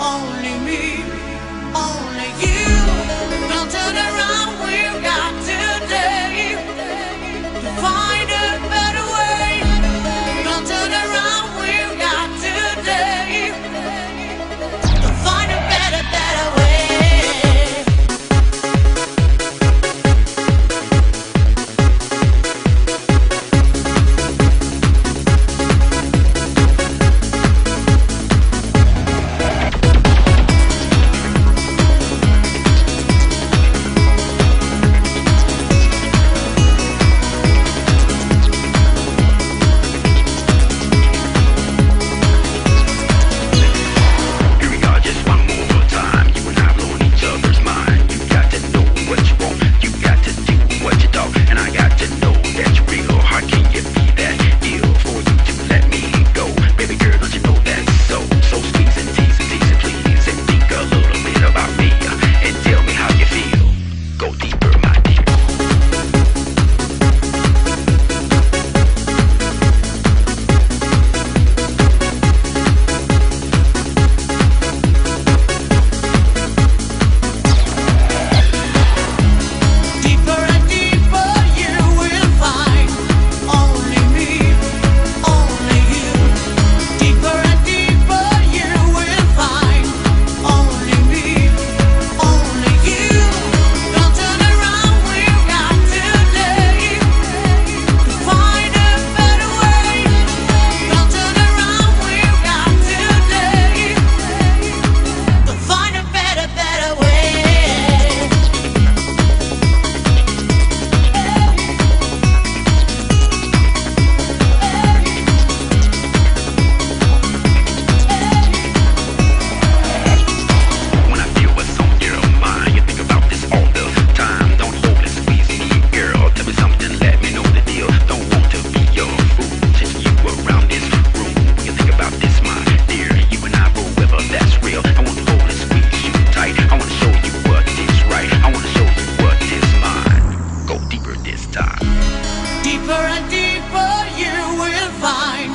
only deeper and deeper you will find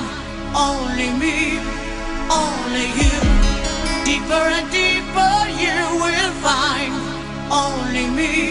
only me, only you. Deeper and deeper you will find only me.